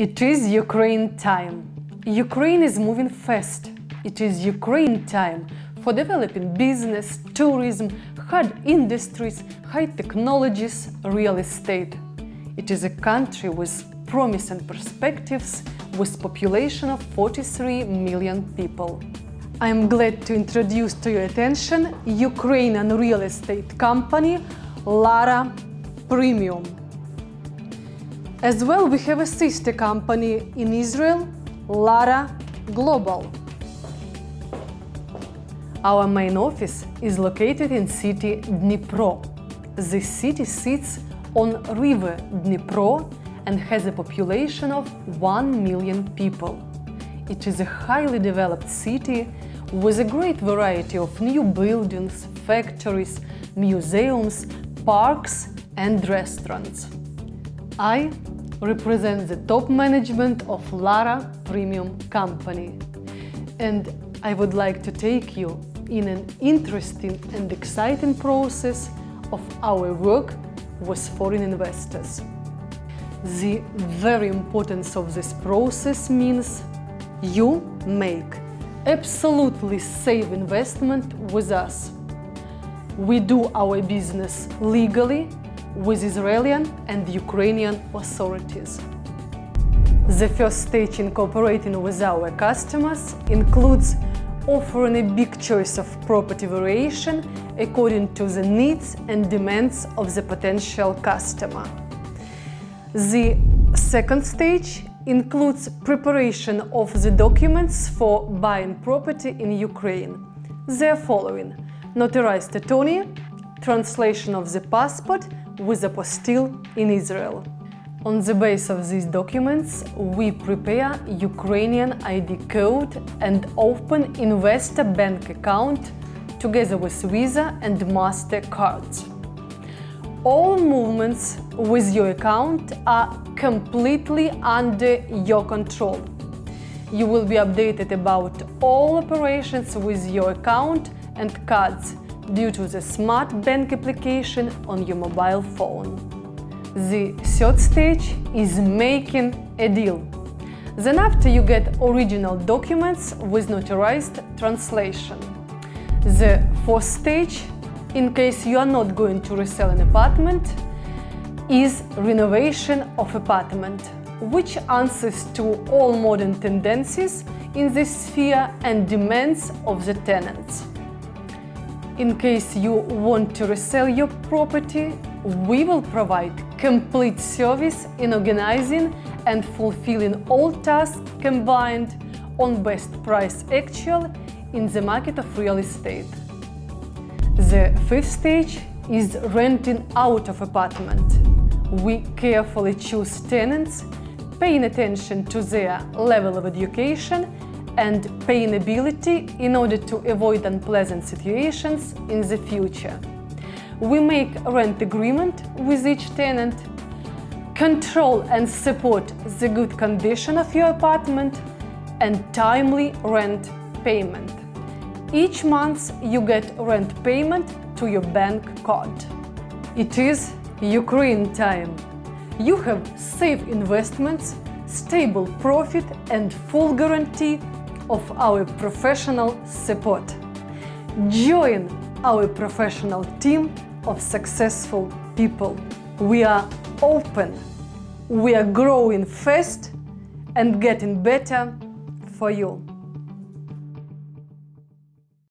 It is Ukraine time. Ukraine is moving fast. It is Ukraine time for developing business, tourism, hard industries, high technologies, real estate. It is a country with promise and perspectives with population of 43 million people. I am glad to introduce to your attention Ukrainian real estate company Lara Premium. As well, we have a sister company in Israel, Lara Global. Our main office is located in city Dnipro. This city sits on river Dnipro and has a population of 1 million people. It is a highly developed city with a great variety of new buildings, factories, museums, parks and restaurants. I represent the top management of Lara Premium Company and I would like to take you in an interesting and exciting process of our work with foreign investors. The very importance of this process means you make absolutely safe investment with us. We do our business legally with Israeli and Ukrainian authorities. The first stage in cooperating with our customers includes offering a big choice of property variation according to the needs and demands of the potential customer. The second stage includes preparation of the documents for buying property in Ukraine. They are following notarized attorney, translation of the passport with apostille in Israel. On the base of these documents, we prepare Ukrainian ID code and open investor bank account together with Visa and MasterCards. All movements with your account are completely under your control. You will be updated about all operations with your account and cards due to the smart bank application on your mobile phone. The third stage is making a deal. Then after you get original documents with notarized translation. The fourth stage, in case you are not going to resell an apartment, is renovation of apartment, which answers to all modern tendencies in this sphere and demands of the tenants. In case you want to resell your property, we will provide complete service in organizing and fulfilling all tasks combined on best price actual in the market of real estate. The fifth stage is renting out of apartment. We carefully choose tenants, paying attention to their level of education and paying ability in order to avoid unpleasant situations in the future. We make rent agreement with each tenant, control and support the good condition of your apartment and timely rent payment. Each month you get rent payment to your bank card. It is Ukraine time. You have safe investments, stable profit and full guarantee of our professional support. Join our professional team of successful people. We are open, we are growing fast and getting better for you.